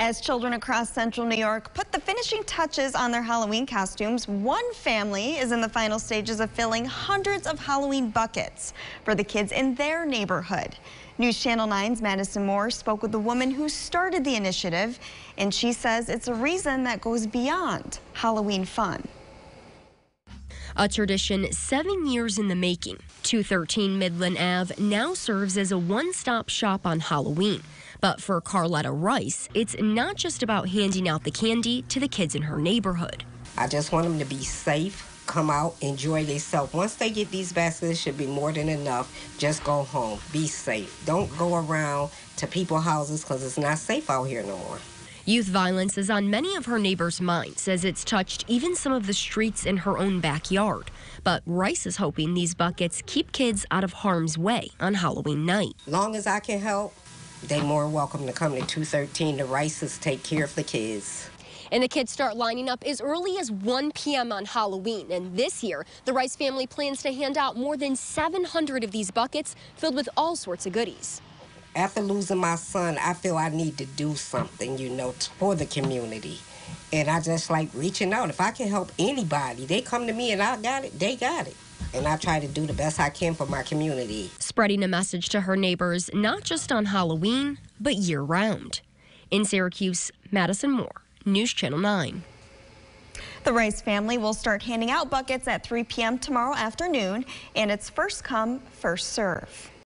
As children across central New York put the finishing touches on their Halloween costumes, one family is in the final stages of filling hundreds of Halloween buckets for the kids in their neighborhood. News Channel 9's Madison Moore spoke with the woman who started the initiative, and she says it's a reason that goes beyond Halloween fun. A tradition seven years in the making. 213 Midland Ave now serves as a one stop shop on Halloween. But for Carletta Rice, it's not just about handing out the candy to the kids in her neighborhood. I just want them to be safe, come out, enjoy themselves. Once they get these baskets, it should be more than enough. Just go home, be safe. Don't go around to people's houses because it's not safe out here no more. Youth violence is on many of her neighbors' minds as it's touched even some of the streets in her own backyard. But Rice is hoping these buckets keep kids out of harm's way on Halloween night. Long as I can help, they more welcome to come to 213. The Rices take care of the kids. And the kids start lining up as early as 1 p.m. on Halloween. And this year, the Rice family plans to hand out more than 700 of these buckets filled with all sorts of goodies after losing my son, I feel I need to do something, you know, for the community. And I just like reaching out. If I can help anybody, they come to me and I got it, they got it. And I try to do the best I can for my community. Spreading a message to her neighbors, not just on Halloween, but year round. In Syracuse, Madison Moore, News Channel 9. The Rice family will start handing out buckets at 3 p.m. tomorrow afternoon, and it's first come, first serve.